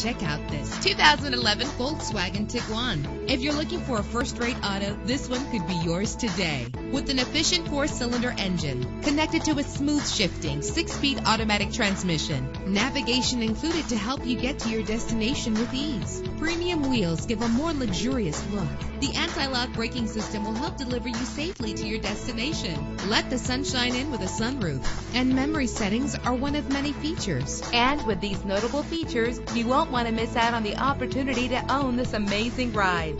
Check out this 2011 Volkswagen Tiguan. If you're looking for a first-rate auto, this one could be yours today. With an efficient four-cylinder engine connected to a smooth shifting six-speed automatic transmission, navigation included to help you get to your destination with ease. Premium wheels give a more luxurious look. The anti-lock braking system will help deliver you safely to your destination. Let the sunshine in with a sunroof. And memory settings are one of many features. And with these notable features, you won't want to miss out on the opportunity to own this amazing ride.